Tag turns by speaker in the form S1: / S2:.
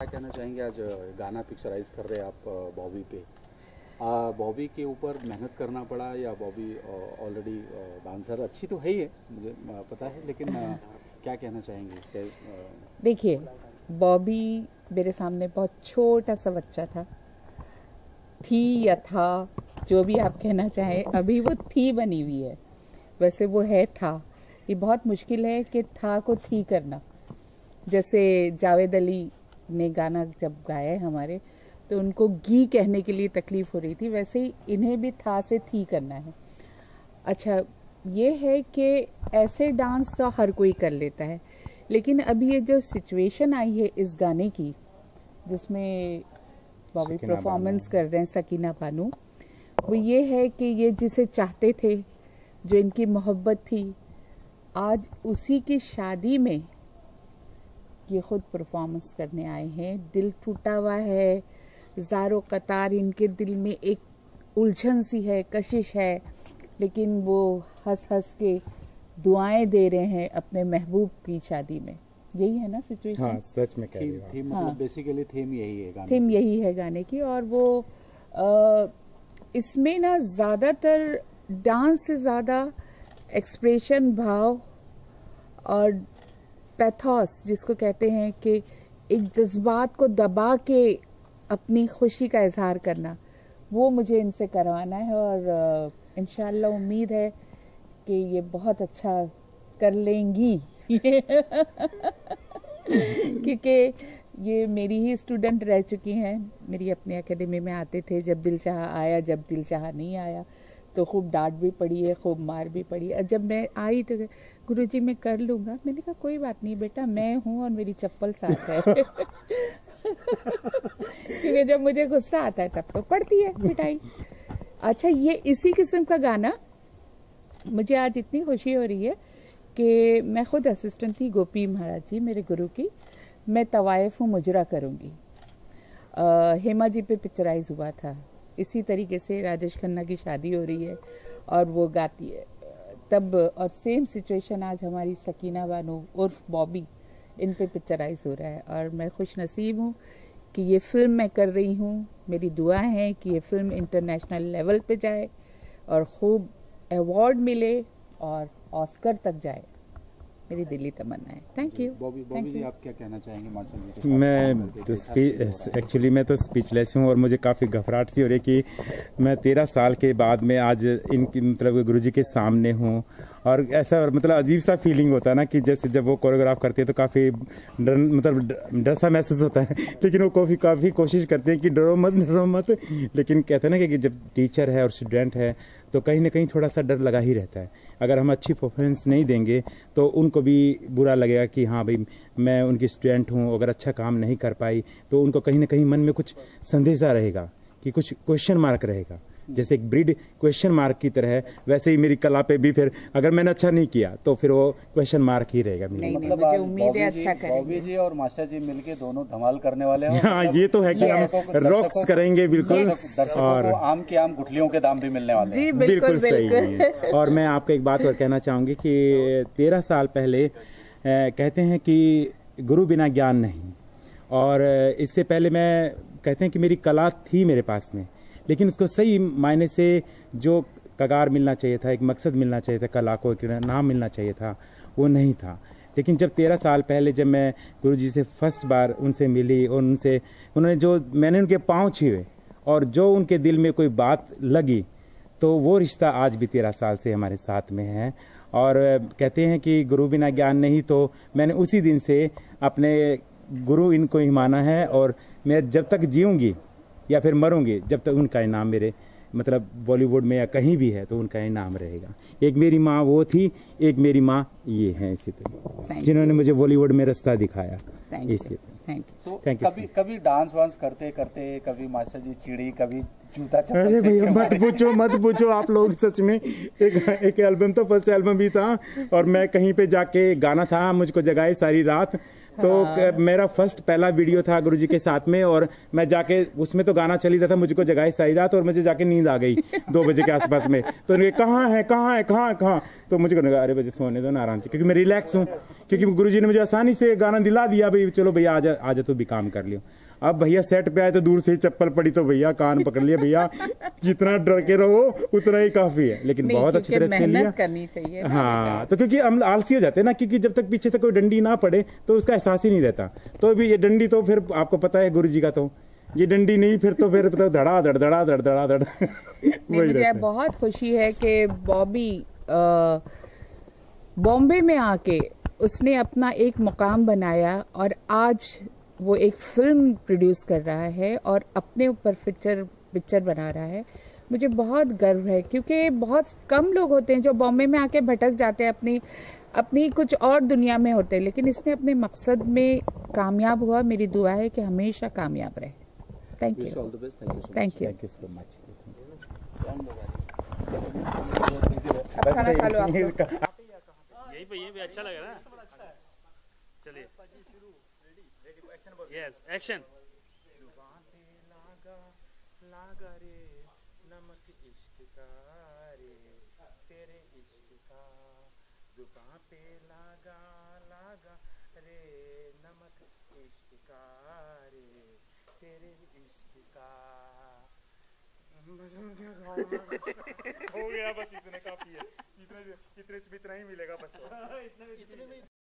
S1: क्या कहना चाहेंगे? आज गाना पिक्चराइज कर रहे हैं आप बॉबी पे। बॉबी के ऊपर मेहनत करना पड़ा या बॉबी ऑलरेडी डांसर अच्छी तो है ही है मुझे पता है, लेकिन क्या कहना चाहेंगे?
S2: देखिए, बॉबी मेरे सामने बहुत छोटा सा बच्चा था। थी या था, जो भी आप कहना चाहें, अभी वो थी बनी हुई है। वैसे वो है था। ये बहुत मुश्किल है कि था को थी करना। जैसे जावेद अली ने गाना जब गाया है हमारे तो उनको घी कहने के लिए तकलीफ़ हो रही थी। वैसे ही इन्हें भी था से थी करना है। अच्छा ये है कि ऐसे डांस तो हर कोई कर लेता है लेकिन अभी ये जो सिचुएशन आई है इस गाने की जिसमें बॉबी परफॉर्मेंस कर रहे हैं सकीना बानू वो ये है कि ये जिसे चाहते थे जो इनकी मोहब्बत थी आज उसी की शादी में ये खुद परफॉर्मेंस करने आए हैं। दिल टूटा हुआ है। ज़ारो कतार इनके दिल में एक उलझन सी है कशिश है। लेकिन वो हंस हंस के दुआएँ दे रहे हैं अपने महबूब की शादी में। यही है ना सिचुएशन
S3: हाँ, सच में कह
S1: थीम, थीम मतलब हाँ, बेसिकली थीम यही है गाने
S2: थीम यही है गाने की और वो आ, इसमें ना ज़्यादातर डांस से ज़्यादा एक्सप्रेशन भाव और पैथोस, जिसको कहते हैं कि एक जज्बात को दबा के अपनी खुशी का इजहार करना, वो मुझे इनसे करवाना है और इन उम्मीद है कि ये बहुत अच्छा कर लेंगी। क्योंकि ये मेरी ही स्टूडेंट रह चुकी हैं, मेरी अपनी एकेडमी में आते थे, जब दिल चाह आया, जब दिल चाह नहीं आया। तो खूब डांट भी पड़ी है, खूब मार भी पड़ी है। जब मैं आई तो गुरु जी मैं कर लूँगा? मैंने कहा, कोई बात नहीं बेटा, मैं हूँ और मेरी चप्पल साथ है। क्योंकि जब मुझे गुस्सा आता है तब तो पड़ती है पिटाई। अच्छा ये इसी किस्म का गाना मुझे आज इतनी खुशी हो रही है कि मैं खुद असिस्टेंट थी गोपी महाराज जी, मेरे गुरु की। मैं तवायफ हूँ, मुजरा करूँगी। हेमा जी पे पिक्चराइज हुआ था। इसी तरीके से राजेश खन्ना की शादी हो रही है और वो गाती है। तब, और सेम सिचुएशन आज हमारी सकीना बानो उर्फ़ बॉबी, इन पे पिक्चराइज हो रहा है। और मैं खुश नसीब हूँ कि ये फ़िल्म मैं कर रही हूँ। मेरी दुआ है कि ये फ़िल्म इंटरनेशनल लेवल पे जाए और खूब अवार्ड मिले और ऑस्कर तक जाए। मेरी दिल्ली तमन्ना है। थैंक यू
S1: बॉबी बॉबी जी आप क्या कहना चाहेंगे मार्शल जी
S3: मैं तो एक्चुअली मैं तो स्पीचलेस हूँ और मुझे काफ़ी घबराहट सी हो रही कि मैं तेरह साल के बाद में आज इनकी मतलब गुरु जी के सामने हूँ। और ऐसा मतलब अजीब सा फीलिंग होता है ना कि जैसे जब वो कोरियोग्राफ करते हैं तो काफ़ी डर मतलब डर सा महसूस होता है। लेकिन वो काफ़ी काफ़ी कोशिश करते हैं कि डरो मत डरो मत। लेकिन कहते हैं ना कि जब टीचर है और स्टूडेंट है तो कहीं ना कहीं थोड़ा सा डर लगा ही रहता है। अगर हम अच्छी परफॉर्मेंस नहीं देंगे तो उनको भी बुरा लगेगा कि हाँ भाई, मैं उनकी स्टूडेंट हूँ, अगर अच्छा काम नहीं कर पाई तो उनको कहीं ना कहीं मन में कुछ संदेशा रहेगा कि कुछ क्वेश्चन मार्क रहेगा। जैसे एक ब्रिड क्वेश्चन मार्क की तरह है वैसे ही मेरी कला पे भी फिर अगर मैंने अच्छा नहीं किया तो फिर वो क्वेश्चन मार्क ही रहेगा
S2: नहीं, मतलब उम्मीद है अच्छा
S1: करेंगे। जी और मास्टर जी मिलके दोनों धमाल करने वाले हैं।
S3: हाँ ये तो है कि हम रॉक्स करेंगे बिल्कुल।
S1: और आम के आम गुठलियों के दाम भी मिलने वाले
S2: जी बिल्कुल
S3: सही है। और मैं आपको एक बात और कहना चाहूँगी कि तेरह साल पहले कहते हैं कि गुरु बिना ज्ञान नहीं। और इससे पहले मैं कहते हैं कि मेरी कला थी मेरे पास में। लेकिन उसको सही मायने से जो कगार मिलना चाहिए था, एक मकसद मिलना चाहिए था, कला को एक नाम मिलना चाहिए था, वो नहीं था। लेकिन जब तेरह साल पहले जब मैं गुरु जी से फ़र्स्ट बार उनसे मिली और उनसे, उन्होंने जो, मैंने उनके पाँव छुए और जो उनके दिल में कोई बात लगी तो वो रिश्ता आज भी तेरह साल से हमारे साथ में है। और कहते हैं कि गुरु बिना ज्ञान नहीं तो मैंने उसी दिन से अपने गुरु इनको ही माना है और मैं जब तक जीऊँगी या फिर मरूँगी जब तक उनका इनाम मेरे मतलब बॉलीवुड में या कहीं भी है तो उनका इनाम रहेगा। एक मेरी माँ वो थी एक मेरी माँ ये है इसी तरह। जिन्होंने मुझे बॉलीवुड में रास्ता दिखाया। इसी
S1: थैंक यू थैंक यू कभी कभी डांस वांस करते करते कभी मास्टर जी चिड़ी कभी जूता
S3: अरे भैया मत पूछो मत पूछो आप लोग सच में एक एक एल्बम तो फ़र्स्ट एल्बम भी था और मैं कहीं पे जाके गाना था मुझको जगाए सारी रात। तो हाँ। मेरा फ़र्स्ट पहला वीडियो था गुरु जी के साथ में और मैं जाके उसमें तो गाना चल ही रहा था मुझको जगाई सारी रात और मुझे जाके नींद आ गई दो बजे के आसपास में। तो कहाँ है कहाँ है कहाँ कहाँ तो मुझे अरे बजे सोने दो ना आराम से क्योंकि मैं रिलैक्स हूँ क्योंकि गुरुजी ने मुझे आसानी से गाना दिला दिया भाई चलो भैया आज आज तो भी काम कर लियो। अब भैया सेट पे आए तो दूर से ही चप्पल पड़ी तो भैया कान पकड़ लिया भैया। जितना डर के रहो उतना ही काफ़ी है। लेकिन बहुत अच्छी तरह से लिया।
S2: करनी चाहिए
S3: हाँ तो क्योंकि हम आलसी हो जाते हैं ना क्योंकि जब तक पीछे से कोई डंडी ना पड़े तो उसका एहसास ही नहीं रहता। तो अभी ये डंडी तो फिर आपको पता है गुरु जी का तो। ये डंडी नहीं फिर तो फिर तो धड़ा धड़ धड़ा धड़ धड़ा धड़।
S2: मुझे बहुत खुशी है कि बॉबी बॉम्बे में आके उसने अपना एक मुकाम बनाया और आज वो एक फ़िल्म प्रोड्यूस कर रहा है और अपने ऊपर पिक्चर पिक्चर बना रहा है। मुझे बहुत गर्व है क्योंकि बहुत कम लोग होते हैं जो बॉम्बे में आके भटक जाते हैं अपनी अपनी कुछ और दुनिया में होते हैं। लेकिन इसने अपने मकसद में कामयाब हुआ। मेरी दुआ है कि हमेशा कामयाब रहे। Thank you
S1: thank you so
S2: thank you
S3: so much
S2: खाना खा लो आप
S4: यही पे यही पे। अच्छा लग रहा है। चलिए। यस एक्शन
S3: लागा रे नमक इश्क का रे तेरे इश्क का। पे लागा लागा रे नमक इश्क का रे तेरे इश्क का। हो गया बस इतने काफ़ी है। इतने इतने इतना ही मिलेगा बस